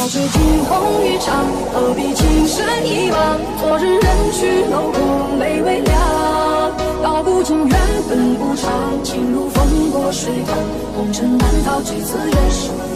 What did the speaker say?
早知惊鸿一场何必情深一往昨日人去楼空泪微凉。道不尽缘分无常情如风过水淌红尘难逃？几次人瘦